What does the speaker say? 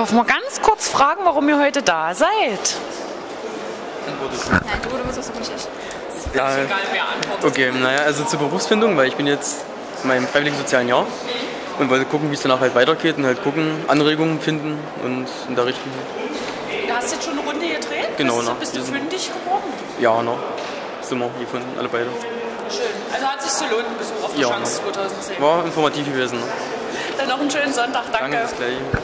Darf mal ganz kurz fragen, warum ihr heute da seid? Nein, du, musst das nicht echt. Ja, okay, naja, also zur Berufsfindung, weil ich bin jetzt in meinem freiwilligen sozialen Jahr und wollte gucken, wie es danach halt weitergeht und halt gucken, Anregungen finden und in der Richtung. Halt. Du hast jetzt schon eine Runde gedreht? Genau, Bist, ne? bist du fündig geworden? Ja, ne? Sind wir hier von alle beide. Schön. Also hat sich gelohnt, ein Besuch auf der Ja, Chance 2010. War informativ gewesen. Ne? Dann noch einen schönen Sonntag. Danke. Danke, bis gleich.